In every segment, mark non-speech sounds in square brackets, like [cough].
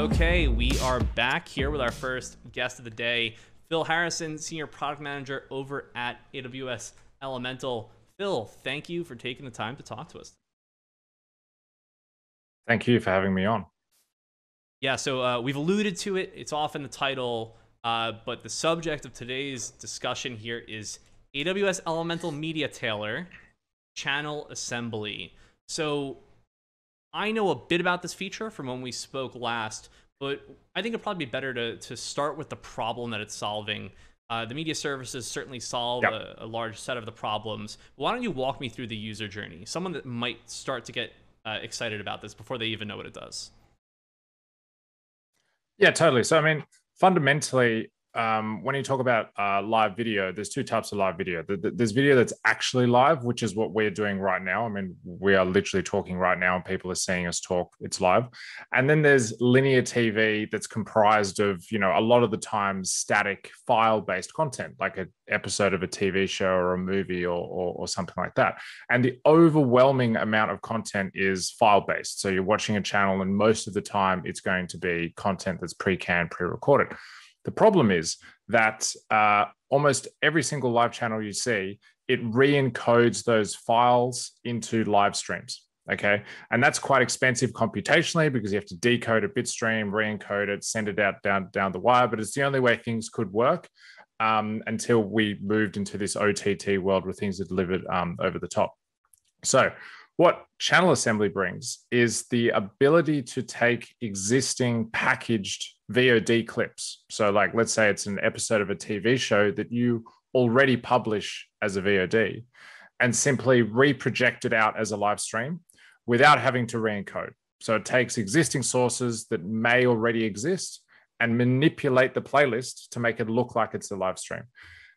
Okay, we are back here with our first guest of the day, Phil Harrison, Senior Product Manager over at AWS Elemental. Phil, thank you for taking the time to talk to us. Thank you for having me on. Yeah, so uh, we've alluded to it. It's off in the title, uh, but the subject of today's discussion here is AWS Elemental MediaTailor Channel Assembly. So I know a bit about this feature from when we spoke last, but I think it'd probably be better to, to start with the problem that it's solving. Uh, the media services certainly solve yep. a, a, large set of the problems. Why don't you walk me through the user journey? Someone that might start to get uh, excited about this before they even know what it does. Yeah, totally. So, I mean, fundamentally, um, when you talk about uh, live video, there's two types of live video. There's video that's actually live, which is what we're doing right now. I mean, we are literally talking right now, and people are seeing us talk. It's live, and then there's linear TV that's comprised of, you know, a lot of the time static file-based content, like an episode of a TV show or a movie or, or, or something like that. And the overwhelming amount of content is file-based. So you're watching a channel, and most of the time, it's going to be content that's pre-canned, pre-recorded. The problem is that uh, almost every single live channel you see, it re-encodes those files into live streams. Okay. And that's quite expensive computationally because you have to decode a bit stream, re-encode it, send it out down, down the wire. But it's the only way things could work um, until we moved into this OTT world where things are delivered um, over the top. So what channel assembly brings is the ability to take existing packaged VOD clips. So, like, let's say it's an episode of a TV show that you already publish as a VOD and simply reproject it out as a live stream without having to re encode. So, it takes existing sources that may already exist and manipulate the playlist to make it look like it's a live stream.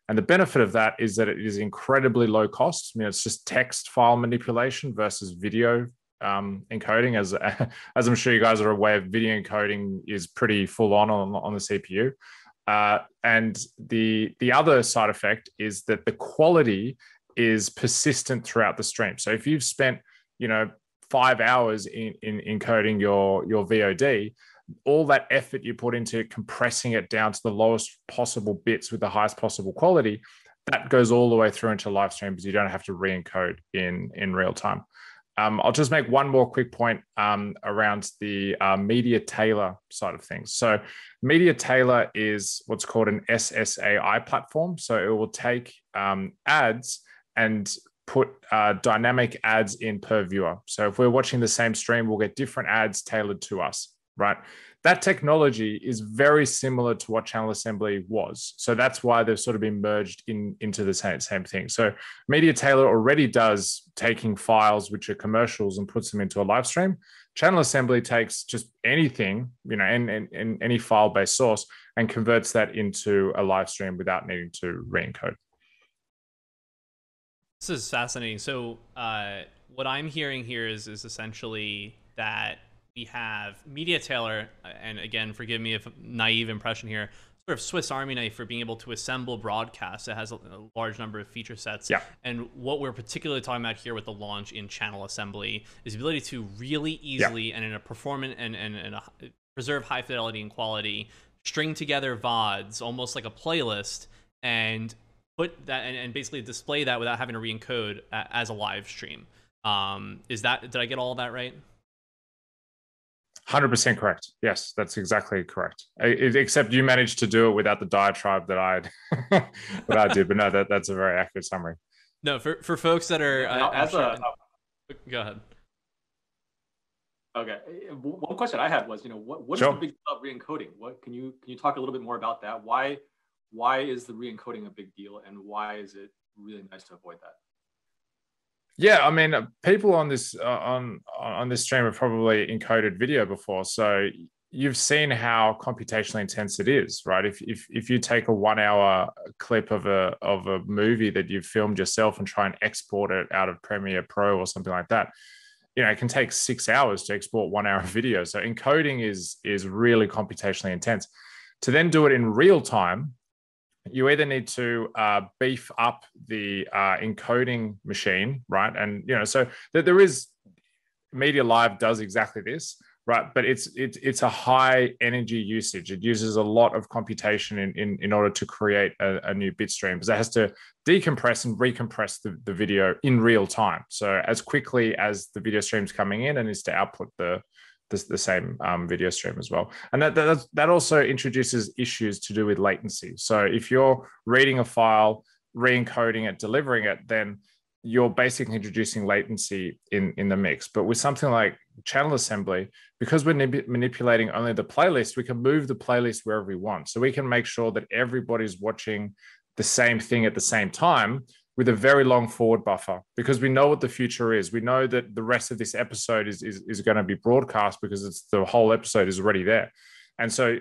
And the benefit of that is that it is incredibly low cost. I mean, it's just text file manipulation versus video um, encoding. As [laughs] as I'm sure you guys are aware, video encoding is pretty full on on, on the CPU. Uh, and the the other side effect is that the quality is persistent throughout the stream. So if you've spent you know five hours in, in encoding your your VOD, all that effort you put into compressing it down to the lowest possible bits with the highest possible quality, that goes all the way through into live streams. You don't have to re-encode in in real time. Um, I'll just make one more quick point um, around the uh, MediaTailor side of things. So, MediaTailor is what's called an SSAI platform. So, it will take um, ads and put uh, dynamic ads in per viewer. So, if we're watching the same stream, we'll get different ads tailored to us right? That technology is very similar to what channel assembly was. So that's why they've sort of been merged in into the same, same thing. So MediaTailor already does taking files which are commercials and puts them into a live stream. Channel assembly takes just anything, you know, and, and, and any file-based source and converts that into a live stream without needing to re-encode. This is fascinating. So uh, what I'm hearing here is is essentially that we have MediaTailor, uh, and again, forgive me if naive impression here, sort of Swiss Army knife for being able to assemble broadcasts. It has a, a, large number of feature sets. Yeah. And what we're particularly talking about here with the launch in channel assembly is the ability to really easily yeah. and in a performant and, and, and a, preserve high fidelity and quality, string together VODs almost like a playlist and put that and, and basically display that without having to re-encode as a live stream. Um, is that, did I get all that right? Hundred percent correct. Yes, that's exactly correct. Except you managed to do it without the diatribe that I [laughs] that I did. But no, that, that's a very accurate summary. No, for for folks that are uh, as sure, a, go ahead. Okay, one question I had was, you know, what what sure. is the big deal about re-encoding? What can you can you talk a little bit more about that? Why why is the re-encoding a big deal, and why is it really nice to avoid that? Yeah, I mean, people on this uh, on on this stream have probably encoded video before, so you've seen how computationally intense it is, right? If if if you take a one hour clip of a of a movie that you've filmed yourself and try and export it out of Premiere Pro or something like that, you know, it can take six hours to export one hour of video. So encoding is is really computationally intense. To then do it in real time you either need to uh, beef up the uh, encoding machine, right? And you know, so that there is MediaLive does exactly this, right? But it's it's it's a high energy usage. It uses a lot of computation in in, in order to create a, a new bit stream because it has to decompress and recompress the, the video in real time. So as quickly as the video stream's coming in and is to output the the, the same um, video stream as well. And that, that that also introduces issues to do with latency. So if you're reading a file, re-encoding it, delivering it, then you're basically introducing latency in, in the mix. But with something like channel assembly, because we're manipulating only the playlist, we can move the playlist wherever we want. So we can make sure that everybody's watching the same thing at the same time with a very long forward buffer because we know what the future is. We know that the rest of this episode is, is, is going to be broadcast because it's the whole episode is already there. And so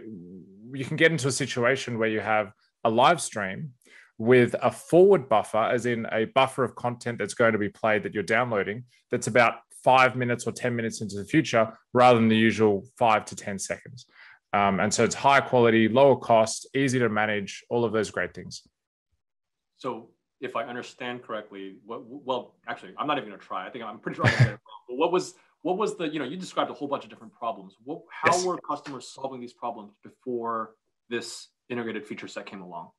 you can get into a situation where you have a live stream with a forward buffer, as in a buffer of content that's going to be played that you're downloading, that's about five minutes or 10 minutes into the future rather than the usual five to 10 seconds. Um, and so it's high quality, lower cost, easy to manage, all of those great things. So if I understand correctly, what, well, actually, I'm not even gonna try. I think I'm pretty sure. I'm but what was what was the you know you described a whole bunch of different problems. What how yes. were customers solving these problems before this integrated feature set came along?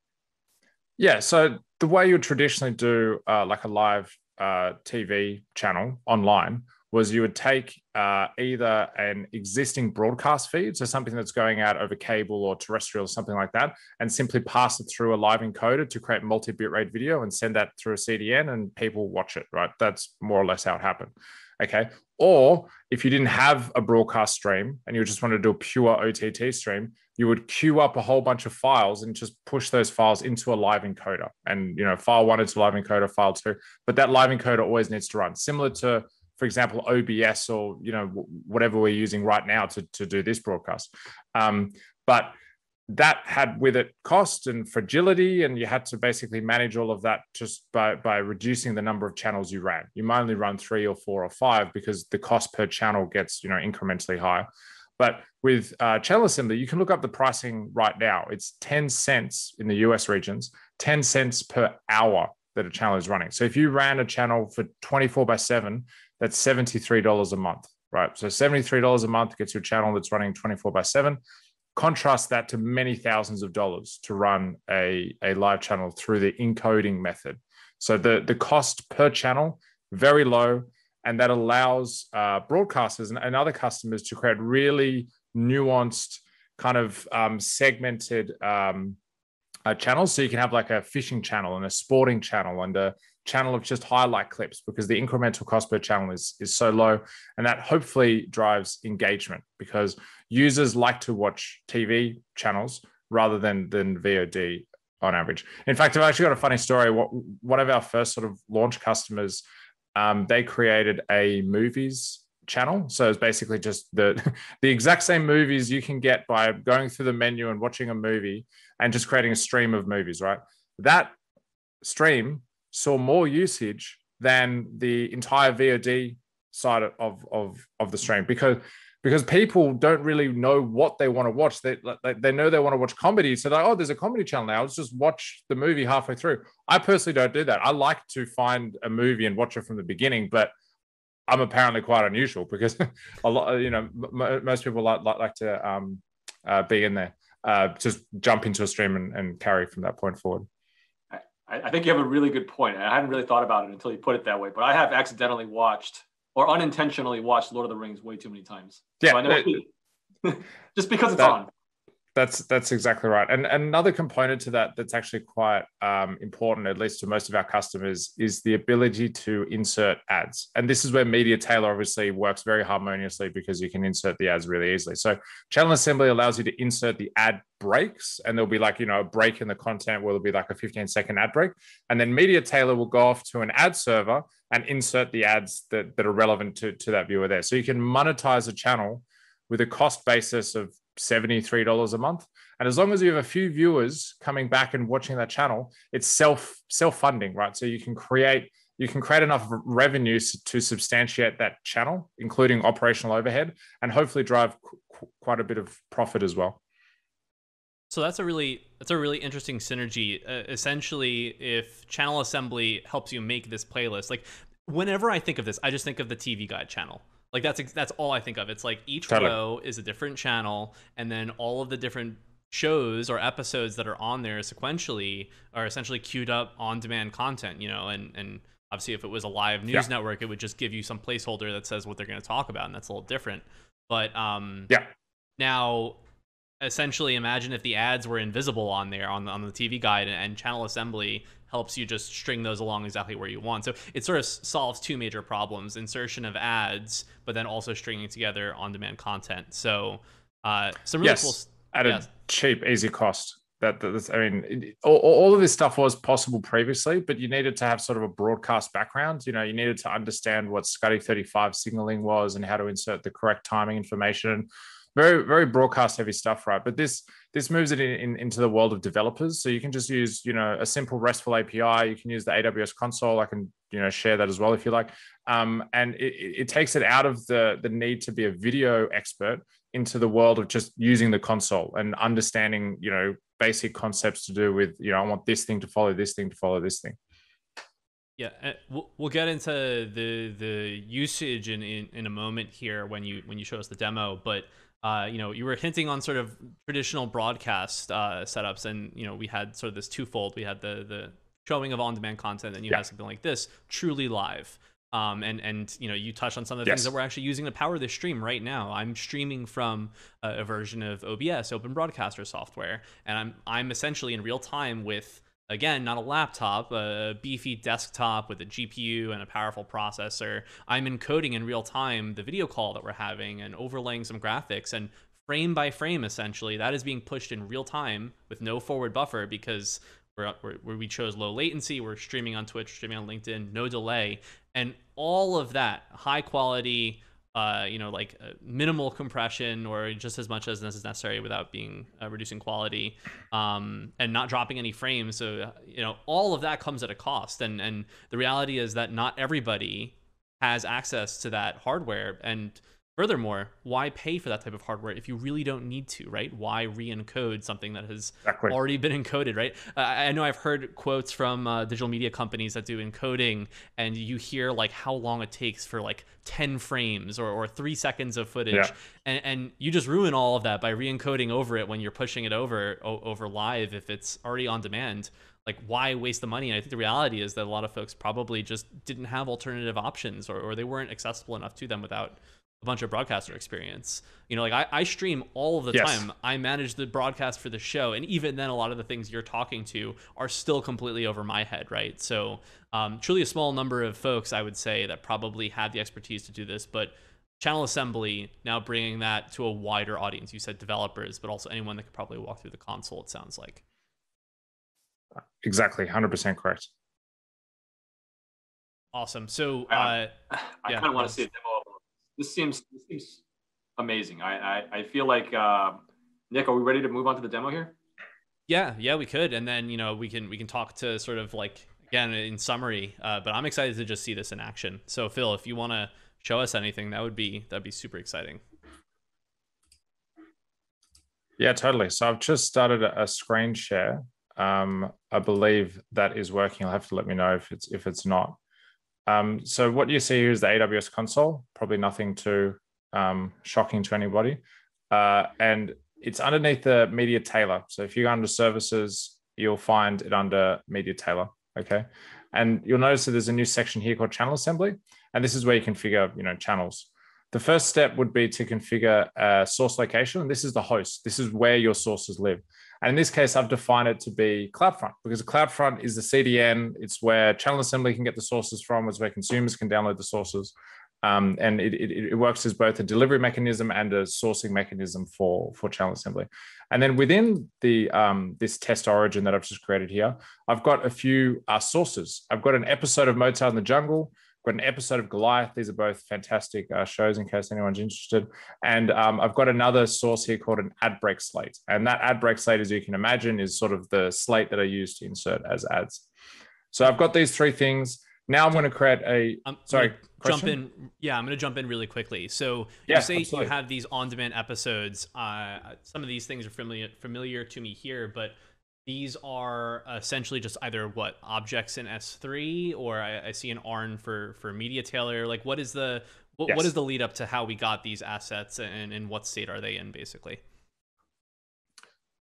Yeah. So the way you would traditionally do uh, like a live uh, TV channel online was you would take uh, either an existing broadcast feed, so something that's going out over cable or terrestrial, or something like that, and simply pass it through a live encoder to create multi bitrate video and send that through a CDN and people watch it, right? That's more or less how it happened. Okay. Or if you didn't have a broadcast stream and you just wanted to do a pure OTT stream, you would queue up a whole bunch of files and just push those files into a live encoder. And you know, file one into live encoder, file two. But that live encoder always needs to run, similar to, for example, OBS or you know whatever we're using right now to to do this broadcast. Um, but that had with it cost and fragility and you had to basically manage all of that just by, by reducing the number of channels you ran. You might only run three or four or five because the cost per channel gets you know incrementally higher. But with uh, channel assembly you can look up the pricing right now. It's 10 cents in the us regions 10 cents per hour that a channel is running. So if you ran a channel for 24 by 7 that's $73 a month right so $73 a month gets your channel that's running 24 by 7 Contrast that to many thousands of dollars to run a, a live channel through the encoding method. So the, the cost per channel, very low, and that allows uh, broadcasters and, and, other customers to create really nuanced, kind of um, segmented um, uh, channels. So you can have like a fishing channel and a sporting channel and a channel of just highlight clips because the incremental cost per channel is, is so low. And that hopefully drives engagement because users like to watch TV channels rather than than VOD on average. In fact, I've actually got a funny story. What one of our first sort of launch customers, um, they created a movies channel. So it's basically just the [laughs] the exact same movies you can get by going through the menu and watching a movie and just creating a stream of movies, right? That stream saw more usage than the entire VOD side of of of the stream because because people don't really know what they want to watch. They, they, know they want to watch comedy. So like, oh, there's a comedy channel now. Let's just watch the movie halfway through. I personally don't do that. I like to find a movie and watch it from the beginning, but I'm apparently quite unusual because [laughs] a lot, you know, m- most people like, like, like to um, uh, be in there, uh, just jump into a stream and, and carry from that point forward. I, I think you have a really good point. I hadn't really thought about it until you put it that way, but I have accidentally watched or unintentionally watched Lord of the Rings way too many times. Yeah, so [laughs] just because it's that, on. That's that's exactly right. And, another component to that that's actually quite um, important, at least to most of our customers, is the ability to insert ads. And this is where MediaTailor obviously works very harmoniously because you can insert the ads really easily. So channel assembly allows you to insert the ad breaks, and there'll be like you know a break in the content where there'll be like a 15 second ad break, and then MediaTailor will go off to an ad server and insert the ads that, that are relevant to, to that viewer there. So you can monetize a channel with a cost basis of $73 a month. And as long as you have a few viewers coming back and watching that channel, it's self self-funding, right? So you can create you can create enough revenues to substantiate that channel, including operational overhead, and hopefully drive qu- quite a bit of profit as well. So that's a really that's a really interesting synergy. Uh, essentially, if channel assembly helps you make this playlist, like whenever I think of this, I just think of the TV Guide channel. Like that's that's all I think of. It's like each Totally. row is a different channel, and then all of the different shows or episodes that are on there sequentially are essentially queued up on-demand content. You know, and and obviously if it was a live news Yeah. network, it would just give you some placeholder that says what they're going to talk about, and that's a little different. But um, Yeah. now essentially imagine if the ads were invisible on there on the, on the TV guide and, and channel assembly helps you just string those along exactly where you want. So it sort of solves two major problems: insertion of ads, but then also stringing together on-demand content. So uh, some really Yes. cool. s- at Yes. a cheap, easy cost. That, that that's, I mean, it, all, all of this stuff was possible previously, but you needed to have sort of a broadcast background. You know, you needed to understand what SCTE 35 signaling was and how to insert the correct timing information. Very, very broadcast heavy stuff, right? But this this moves it in, in, into the world of developers. So you can just use, you know, a simple RESTful API. You can use the AWS console. I can, you know, share that as well if you like. Um, and it, it takes it out of the the need to be a video expert into the world of just using the console and understanding, you know, basic concepts to do with, you know, I want this thing to follow this thing to follow this thing. Yeah, uh, we'll, we'll get into the the usage in, in in a moment here when you when you show us the demo, but. Uh, you know, you were hinting on sort of traditional broadcast uh, setups, and you know, we had sort of this twofold. We had the the showing of on-demand content, and you Yeah. had something like this, truly live. Um, and and you know, you touched on some of the things that we're actually using to power this stream right now. I'm streaming from a, a version of OBS, Open Broadcaster software, and I'm I'm essentially in real time with again not a laptop, a beefy desktop with a GPU and a powerful processor. I'm encoding in real time the video call that we're having and overlaying some graphics and frame by frame essentially that is being pushed in real time with no forward buffer because we're, we're, we chose low latency we're streaming on twitch streaming on linkedin no delay and all of that high quality uh, you know like uh, minimal compression or just as much as is necessary without being uh, reducing quality um, and not dropping any frames. So uh, you know all of that comes at a cost. And and the reality is that not everybody has access to that hardware. And furthermore why pay for that type of hardware if you really don't need to right? Why re-encode something that has Exactly. already been encoded right? Uh, i I know i've heard quotes from uh, digital media companies that do encoding and you hear like how long it takes for like 10 frames or, or three seconds of footage. Yeah. and, and you just ruin all of that by re-encoding over it when you're pushing it over o- over live if it's already on demand. Like why waste the money? And i think the reality is that a lot of folks probably just didn't have alternative options or, or they weren't accessible enough to them without a bunch of broadcaster experience. You know like i, I stream all of the Yes. time. I manage the broadcast for the show and even then a lot of the things you're talking to are still completely over my head right? So um, truly a small number of folks i would say that probably had the expertise to do this but channel assembly now bringing that to a wider audience. You said developers but also anyone that could probably walk through the console it sounds like. Exactly. 100% correct. awesome. So uh, [sighs] I Yeah, kind of want to see a demo of this. Seems this seems amazing. I I, I feel like uh, Nick, are we ready to move on to the demo here? Yeah, yeah, we could, and then you know we can we can talk to sort of like again in summary. Uh, but I'm excited to just see this in action. So Phil, if you want to show us anything, that would be that'd be super exciting. Yeah, totally. So I've just started a, a screen share. Um, I believe that is working. I'll have to let me know if it's if it's not. Um, so what you see here is the AWS console. Probably nothing too um, shocking to anybody, uh, and it's underneath the MediaTailor. So if you go under Services, you'll find it under MediaTailor. Okay, and you'll notice that there's a new section here called Channel Assembly, and this is where you configure you know channels. The first step would be to configure a source location. This is the host. This is where your sources live. And in this case, I've defined it to be CloudFront because CloudFront is the CDN. It's where Channel Assembly can get the sources from. It's where consumers can download the sources. Um, and it, it, it works as both a delivery mechanism and a sourcing mechanism for, for Channel Assembly. And then within the um, this test origin that I've just created here, I've got a few uh, sources. I've got an episode of Mozart in the Jungle, got an episode of Goliath. These are both fantastic uh, shows in case anyone's interested. And um, I've got another source here called an ad break slate. And that ad break slate, as you can imagine, is sort of the slate that I use to insert as ads. So I've got these three things. Now I'm going to create a I'm sorry. jump question? in. Yeah, I'm gonna jump in really quickly. So Yeah, you say absolutely. you have these on-demand episodes. Uh, some of these things are familiar familiar to me here, but these are essentially just either what objects in S3 or I, I see an ARN for for MediaTailor. Like, what is the what, yes. what is the lead up to how we got these assets and in what state are they in, basically?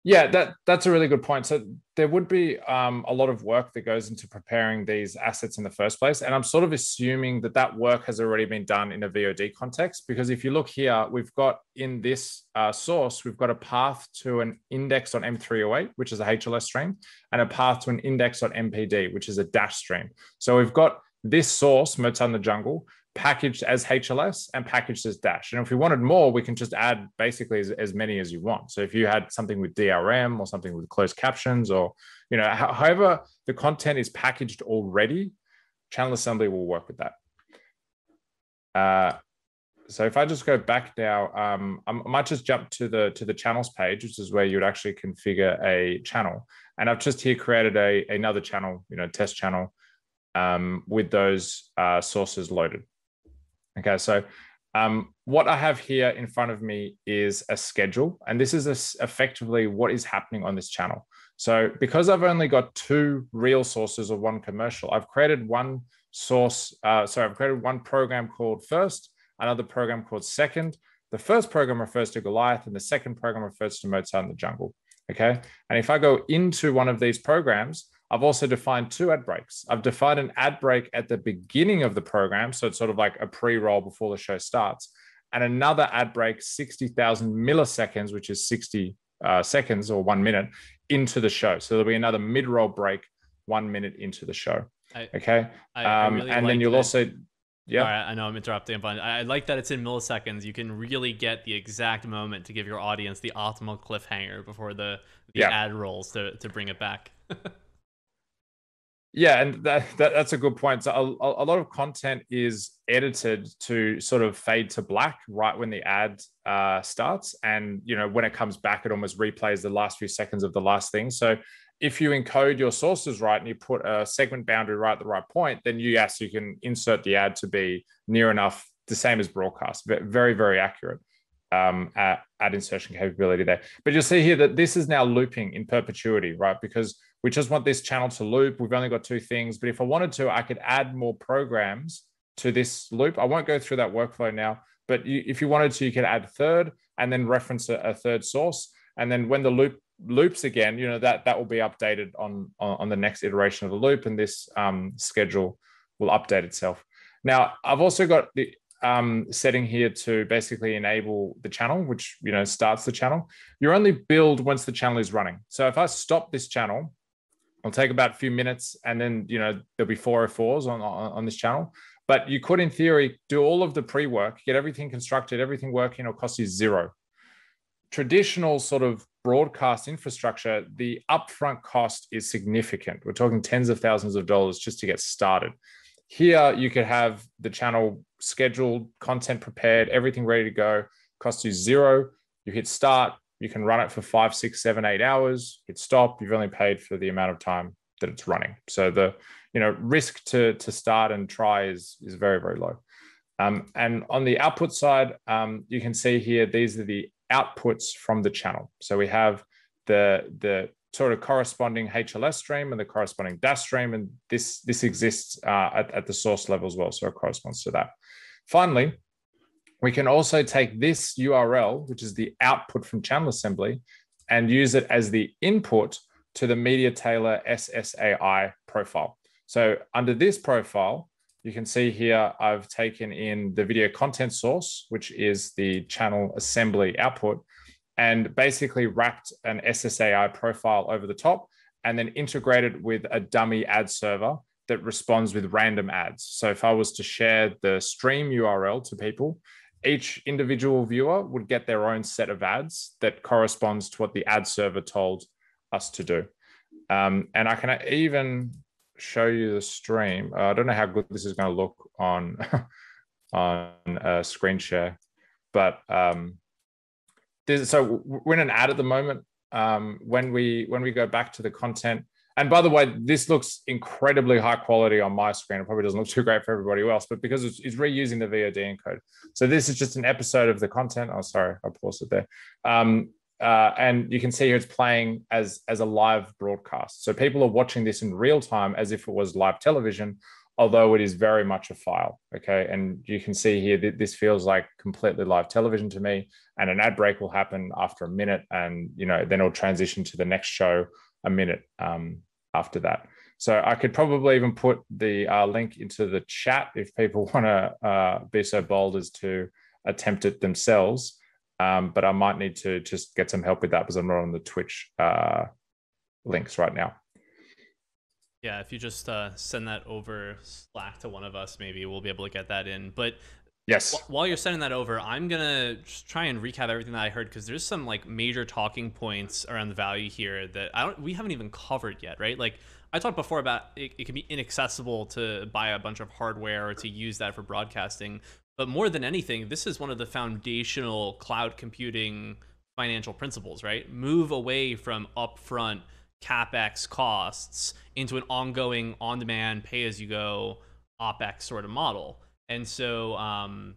Yeah, that that's a really good point. So there would be um, a lot of work that goes into preparing these assets in the first place, and I'm sort of assuming that that work has already been done in a VOD context. Because if you look here, we've got in this uh, source, we've got a path to an index on M3U8, which is a HLS stream, and a path to an index on MPD, which is a dash stream. So we've got this source, Mozart in the Jungle, packaged as HLS and packaged as Dash. And if we wanted more, we can just add basically as, as many as you want. So if you had something with DRM or something with closed captions or, you know, however the content is packaged already, channel assembly will work with that. Uh, so if I just go back now, um, I might just jump to the to the channels page, which is where you'd actually configure a channel. And I've just here created a another channel, you know, test channel um, with those uh, sources loaded. Okay, so um, what I have here in front of me is a schedule, and this is a, effectively what is happening on this channel. So because I've only got two real sources or one commercial, I've created one source, uh, sorry, I've created one program called first, another program called second. The first program refers to Goliath, and the second program refers to Mozart in the Jungle. Okay, and if I go into one of these programs, I've also defined two ad breaks. I've defined an ad break at the beginning of the program. So it's sort of like a pre roll before the show starts, and another ad break, 60,000 milliseconds, which is 60 uh, seconds or one minute into the show. So there'll be another mid roll break one minute into the show. I, okay. I, I um, really and like then you'll that. also, yeah. All right, I know I'm interrupting, but I like that it's in milliseconds. You can really get the exact moment to give your audience the optimal cliffhanger before the, the yeah. ad rolls to, to bring it back. [laughs] Yeah, and that, that, that's a good point. So a, a, lot of content is edited to sort of fade to black right when the ad uh, starts, and you know when it comes back, it almost replays the last few seconds of the last thing. So if you encode your sources right and you put a segment boundary right at the right point, then you yes you can insert the ad to be near enough the same as broadcast, very very accurate um, ad insertion capability there. But you'll see here that this is now looping in perpetuity, right? Because we just want this channel to loop. We've only got two things, but if I wanted to, I could add more programs to this loop. I won't go through that workflow now, but you, if you wanted to, you could add third and then reference a, a, third source. And then when the loop loops again, you know, that, that will be updated on, on, on the next iteration of the loop and this um, schedule will update itself. Now, I've also got the um, setting here to basically enable the channel, which, you know, starts the channel. You only build once the channel is running. So if I stop this channel, It'll take about a few minutes, and then you know there'll be 404s on, on on this channel. But you could, in theory, do all of the pre-work, get everything constructed, everything working. It'll cost you zero. Traditional sort of broadcast infrastructure, the upfront cost is significant. We're talking tens of thousands of dollars just to get started. Here, you could have the channel scheduled, content prepared, everything ready to go, cost you zero. You hit start, you can run it for five, six, seven, eight hours. Hit stop. You've only paid for the amount of time that it's running. So the you know risk to to start and try is is very very low. Um, and on the output side, um, you can see here these are the outputs from the channel. So we have the the sort of corresponding HLS stream and the corresponding DASH stream, and this this exists uh, at, at the source level as well. So it corresponds to that. Finally, we can also take this URL, which is the output from channel assembly, and use it as the input to the MediaTailor SSAI profile. So under this profile, you can see here, I've taken in the video content source, which is the channel assembly output, and basically wrapped an SSAI profile over the top and then integrated with a dummy ad server that responds with random ads. So if I was to share the stream URL to people, each individual viewer would get their own set of ads that corresponds to what the ad server told us to do. Um, and I can even show you the stream. Uh, I don't know how good this is going to look on [laughs] on a screen share, but um, so we're in an ad at the moment. Um, when we when we go back to the content, and by the way, this looks incredibly high quality on my screen. It probably doesn't look too great for everybody else, but because it's, it's reusing the VOD encode. So this is just an episode of the content. Oh, sorry, I paused it there. Um, uh, and you can see here it's playing as as a live broadcast. So people are watching this in real time as if it was live television, although it is very much a file. Okay, and you can see here that this feels like completely live television to me. And an ad break will happen after a minute, and you know then it'll transition to the next show a minute um, after that. So I could probably even put the uh, link into the chat if people [laughs] want to uh, be so bold as to attempt it themselves. Um, but I might need to just get some help with that because I'm not on the Twitch uh, links right now. Yeah, if you just uh, send that over Slack to one of us, maybe we'll be able to get that in. But yes, while you're sending that over, I'm gonna just try and recap everything that I heard because there's some like major talking points around the value here that I don't we haven't even covered yet, right? Like I talked before about it, it can be inaccessible to buy a bunch of hardware or to use that for broadcasting. But more than anything, this is one of the foundational cloud computing financial principles, right? Move away from upfront capex costs into an ongoing on-demand pay-as-you-go opex sort of model. And so, um,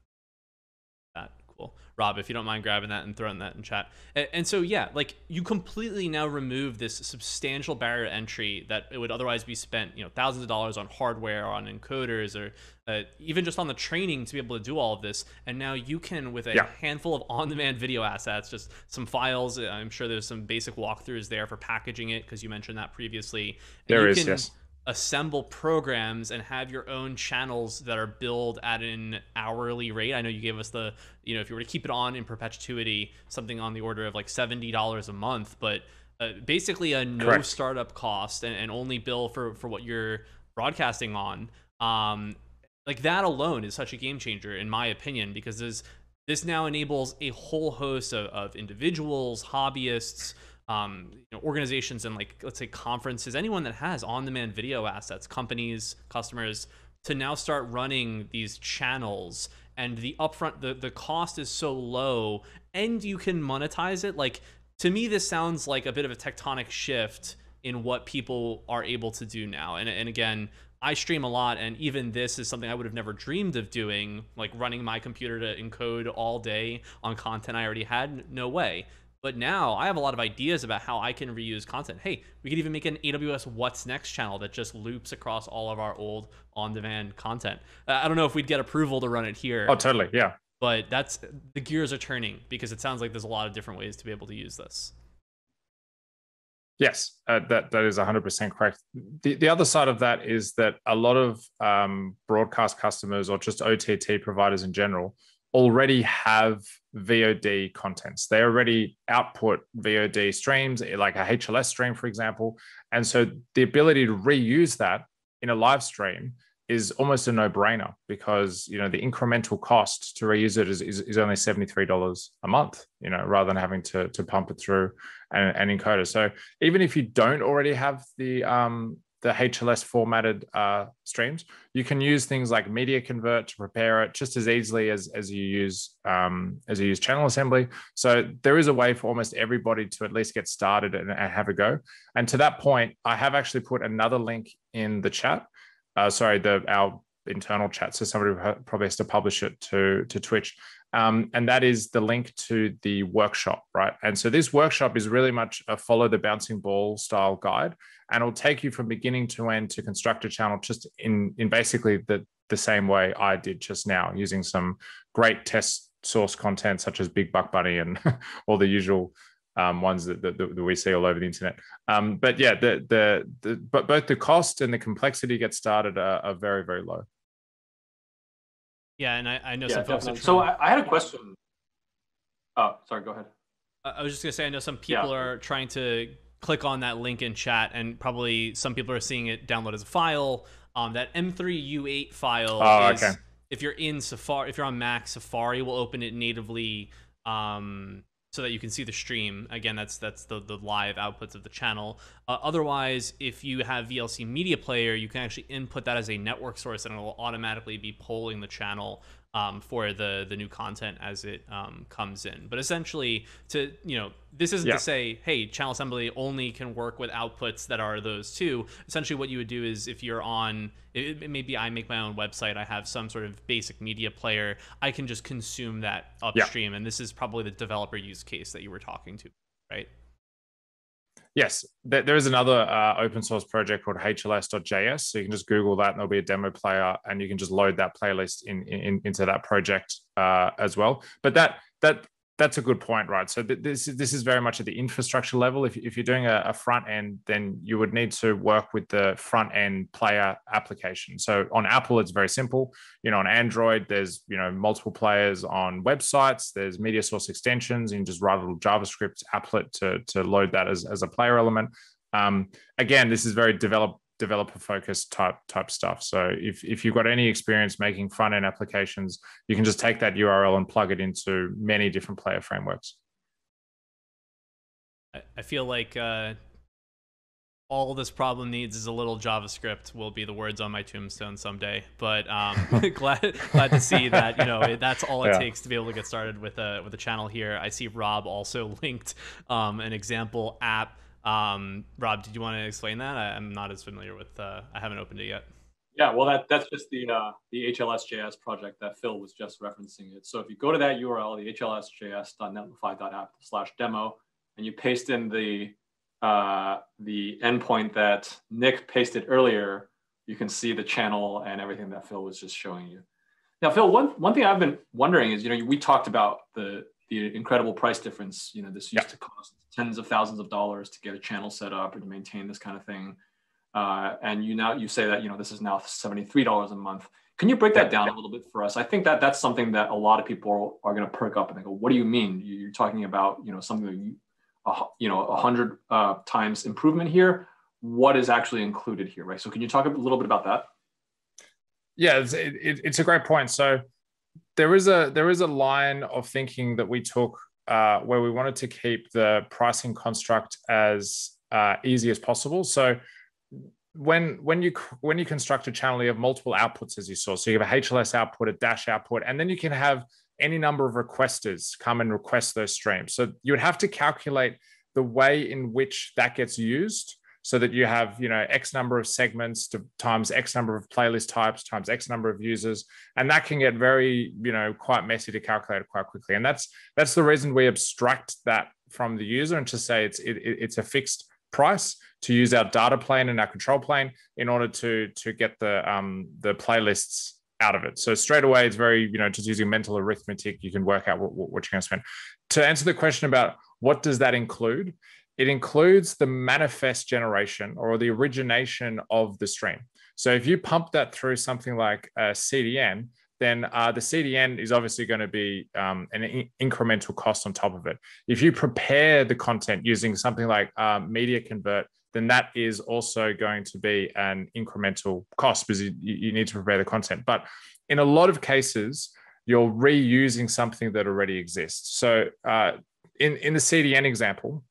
that cool, Rob, if you don't mind grabbing that and throwing that in chat. And, and so, yeah, like you completely now remove this substantial barrier to entry that it would otherwise be spent, you know, thousands of dollars on hardware, or on encoders, or uh, even just on the training to be able to do all of this. And now you can, with a Yeah. handful of on-demand video assets, just some files. uh, I'm sure there's some basic walkthroughs there for packaging it because you mentioned that previously. And There is, can yes. Assemble programs and have your own channels that are billed at an hourly rate. I know you gave us the, you know, if you were to keep it on in perpetuity, something on the order of like seventy dollars a month, but uh, basically a no Correct. startup cost and, and only bill for for what you're broadcasting on. Um, like that alone is such a game changer in my opinion because there's this now enables a whole host of, of individuals hobbyists um, you know, organizations and like let's say conferences anyone that has on-demand video assets companies customers to now start running these channels and the upfront the, the cost is so low and you can monetize it like to me this sounds like a bit of a tectonic shift in what people are able to do now and, and again I stream a lot, and even this is something I would have never dreamed of doing, like running my computer to encode all day on content I already had. No way. But now I have a lot of ideas about how I can reuse content. Hey, we could even make an AWS What's Next channel that just loops across all of our old on demand content. Uh, I don't know if we'd get approval to run it here, Oh, totally. Yeah. but that's the gears are turning because it sounds like there's a lot of different ways to be able to use this. Yes, uh, that that is 100% correct. The the other side of that is that a lot of um, broadcast customers or just OTT providers in general already have VOD contents. They already output VOD streams, like a HLS stream, for example, and so the ability to reuse that in a live stream is almost a no-brainer because you know the incremental cost to reuse it is, is, is only $73 a month you know rather than having to, to pump it through and, and encode it so even if you don't already have the um, the HLS formatted uh, streams, you can use things like MediaConvert to prepare it just as easily as as you use um, as you use Channel Assembly. So there is a way for almost everybody to at least get started and, and have a go. And to that point, I have actually put another link in the chat. Uh, sorry, the our internal chat. So somebody probably has to publish it to to Twitch. Um, and that is the link to the workshop, right? And so this workshop is really much a follow the bouncing ball style guide, and it'll take you from beginning to end to construct a channel just in in basically the the same way I did just now, using some great test source content such as Big Buck Bunny and [laughs] all the usual um, ones that, that, that we see all over the internet. Um, but yeah, the, the the but both the cost and the complexity get started are, are very very low. Yeah, and I, I know Yeah, some folks are definitely. So I, I had a question. Oh, sorry. Go ahead. I I was just gonna say, I know some Yeah. people are trying to click on that link in chat, and probably some people are seeing it download as a file. Um, that M3U8 file Oh, is, okay. if you're in Safari, if you're on Mac, Safari will open it natively, um, so that you can see the stream. Again, that's that's the the live outputs of the channel. Uh, otherwise, if you have VLC Media Player, you can actually input that as a network source, and it will automatically be polling the channel um, for the the new content as it um, comes in. But essentially, to you know, this isn't Yeah. to say, hey, channel assembly only can work with outputs that are those two. Essentially, what you would do is if you're on, it, maybe I make my own website, I have some sort of basic media player, I can just consume that upstream, and this is probably the developer use case that you were talking to. right? Yes, there is another uh, open source project called hls.js. So you can just Google that, and there'll be a demo player, and you can just load that playlist in, in into that project uh, as well. But that that that's a good point, right? So th- this this is very much at the infrastructure level. If, if you're doing a, a, front end, then you would need to work with the front end player application. So on Apple, it's very simple. You know, on Android, there's you know multiple players on websites. There's media source extensions. You can just write a little JavaScript applet to to load that as as a player element. Um, again, this is very developed developer focused type type stuff. So if if you've got any experience making front end applications, you can just take that URL and plug it into many different player frameworks. I feel like uh, all this problem needs is a little JavaScript. Will be the words on my tombstone someday. But um, [laughs] [laughs] glad glad to see that you know that's all it yeah. takes to be able to get started with a with a channel here. I see Rob also [laughs] linked um, an example app um, Rob, did you want to explain that? I, am not as familiar with. Uh, I haven't opened it yet. Yeah, well, that that's just the uh, the hls.js project that Phil was just referencing it. So if you go to that URL, the hlsjs.netlify.app slash demo, and you paste in the uh, the endpoint that Nick pasted earlier, you can see the channel and everything that Phil was just showing you. Now, Phil, one one thing I've been wondering is, you know, we talked about the the incredible price difference. You know, this used yeah. to cost tens of thousands of dollars to get a channel set up or to maintain this kind of thing. Uh, and you now you say that you know this is now $73 a month. Can you break that down a little bit for us? I think that that's something that a lot of people are going to perk up and they go, "What do you mean? You're talking about you know something that you, uh, you know a hundred uh, times improvement here? What is actually included here, right?" So can you talk a little bit about that? Yeah, it's, it, it's a great point. So there is a there is a line of thinking that we took uh, where we wanted to keep the pricing construct as uh, easy as possible. So when when you when you construct a channel, you have multiple outputs as you saw. So you have a HLS output, a dash output, and then you can have any number of requesters come and request those streams. So you would have to calculate the way in which that gets used so that you have you know x number of segments to, times x number of playlist types times x number of users and that can get very you know quite messy to calculate quite quickly and that's that's the reason we abstract that from the user and to say it's it, it's a fixed price to use our data plane and our control plane in order to to get the um the playlists out of it. So straight away, it's very, you know, just using mental arithmetic, you can work out what, what you're going to spend. To answer the question about what does that include, it includes the manifest generation or the origination of the stream. So if you pump that through something like a CDN, then uh, the CDN is obviously going to be um, an in- incremental cost on top of it. If you prepare the content using something like um, MediaConvert, then that is also going to be an incremental cost because you, you need to prepare the content. But in a lot of cases, you're reusing something that already exists. So uh, in, in the CDN example,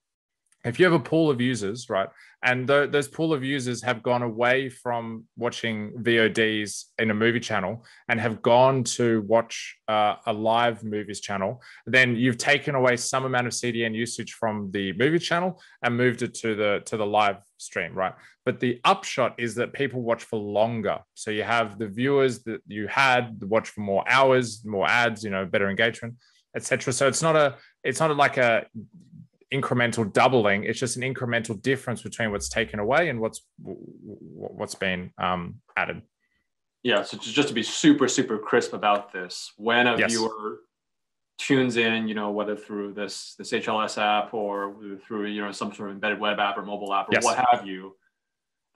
if you have a pool of users, right, and th- those pool of users have gone away from watching VODs in a movie channel and have gone to watch uh, a live movies channel, then you've taken away some amount of CDN usage from the movie channel and moved it to the to the live stream, right? But the upshot is that people watch for longer. So you have the viewers that you had watch for more hours, more ads, you know, better engagement, etc. So it's not a it's not like a incremental doubling. It's just an incremental difference between what's taken away and what's what's been um, added. Yeah. So just to be super super crisp about this, when a yes. viewer tunes in, you know, whether through this this HLS app or through you know some sort of embedded web app or mobile app or yes. what have you,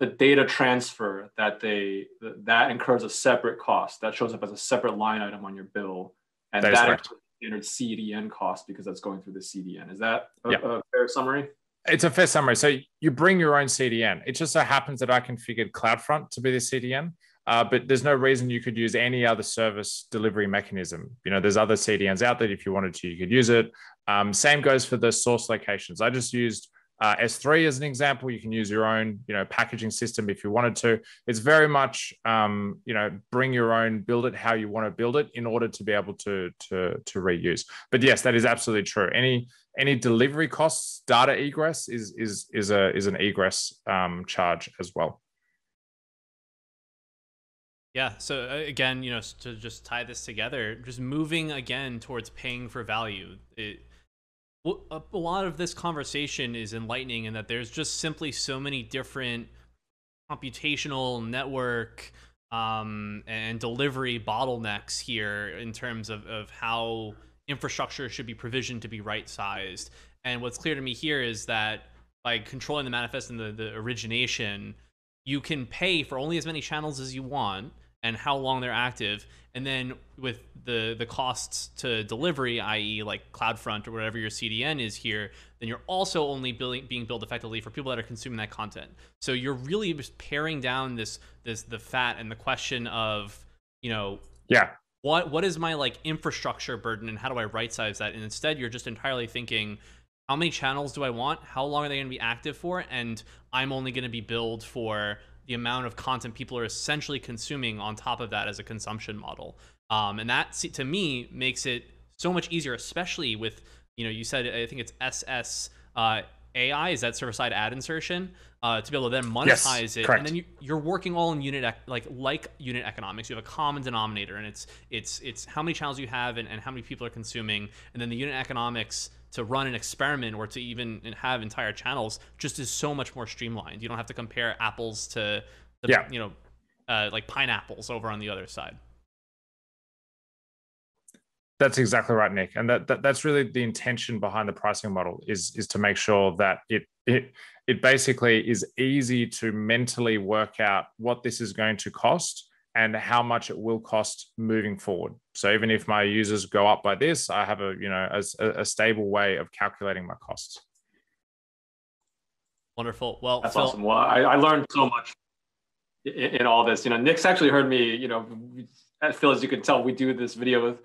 the data transfer that they that incurs a separate cost that shows up as a separate line item on your bill, and that, that standard CDN cost because that's going through the CDN. Is that a, yeah. a fair summary? It's a fair summary. So you bring your own CDN. It just so happens that I configured CloudFront to be the CDN. Uh, but there's no reason you could use any other service delivery mechanism. You know, there's other CDNs out there. If you wanted to, you could use it. Um, same goes for the source locations. I just used uh, S3 as an example, you can use your own, you know, packaging system if you wanted to. It's very much, um, you know, bring your own, build it how you want to build it in order to be able to to to reuse. But yes, that is absolutely true. Any any delivery costs, data egress is is is a is an egress um, charge as well. Yeah. So uh, again, you know, to just tie this together, just moving again towards paying for value. It, a lot of this conversation is enlightening in that there's just simply so many different computational network um, and delivery bottlenecks here in terms of, of how infrastructure should be provisioned to be right sized. And what's clear to me here is that by controlling the manifest and the, the origination, you can pay for only as many channels as you want and how long they're active and then with the the costs to delivery i.e like cloudfront or whatever your cdn is here then you're also only building, being billed effectively for people that are consuming that content. So you're really just paring down this this the fat and the question of you know yeah. what what is my like infrastructure burden and how do i right size that? And instead you're just entirely thinking how many channels do i want? How long are they going to be active for? And i'm only going to be billed for the amount of content people are essentially consuming on top of that as a consumption model. Um, and that to me makes it so much easier, especially with you know you said I think it's SS uh, AI is that server side ad insertion uh, to be able to then monetize yes, it, correct. and then you, are working all in unit like like unit economics. You have a common denominator, and it's it's it's how many channels you have and, and how many people are consuming, and then the unit economics to run an experiment or to even have entire channels just is so much more streamlined. You don't have to compare apples to the, yeah. you know, uh, like pineapples over on the other side. That's exactly right, Nick, and that, that that's really the intention behind the pricing model is is to make sure that it it it basically is easy to mentally work out what this is going to cost and how much it will cost moving forward. So even if my users go up by this, I have a you know a, a stable way of calculating my costs. Wonderful. Well, that's Phil- awesome. Well, I, I, learned so much in, in, all this. You know, Nick's actually heard me. You know, Phil, as you can tell, we do this video with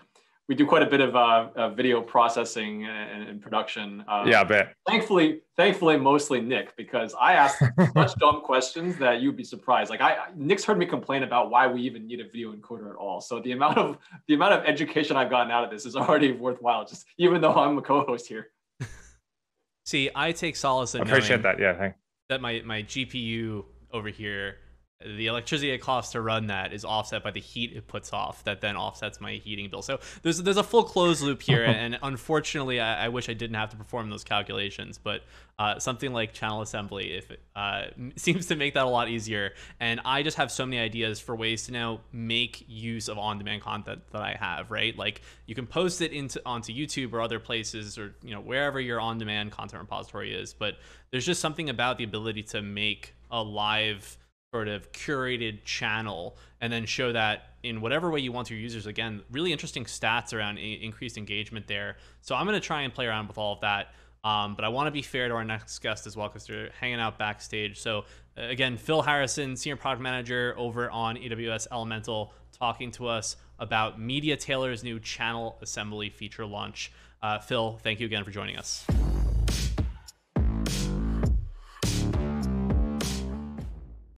we do quite a bit of uh, uh, video processing and, and production. Uh, yeah, I bet. Thankfully, thankfully, mostly Nick, because I ask such [laughs] dumb questions that you'd be surprised. Like I, Nick's heard me complain about why we even need a video encoder at all. So the amount of the amount of education I've gotten out of this is already worthwhile. Just even though I'm a co-host here. See, I take solace in I appreciate that. Yeah, thanks. That my my GPU over here the electricity it costs to run that is offset by the heat it puts off that then offsets my heating bill. So there's there's a full closed loop here [laughs] and unfortunately I, I, wish i didn't have to perform those calculations but uh, something like channel assembly if it, uh, [laughs] seems to make that a lot easier. And i just have so many ideas for ways to now make use of on-demand content that i have right? Like you can post it into onto youtube or other places or you know wherever your on-demand content repository is but there's just something about the ability to make a live sort of curated channel and then show that in whatever way you want to your users. Again really interesting stats around increased engagement there. So i'm going to try and play around with all of that um, but i want to be fair to our next guest as well because they're hanging out backstage. So uh, again phil harrison senior product manager over on aws elemental talking to us about Media MediaTailor's new channel assembly feature launch. Uh, phil thank you again for joining us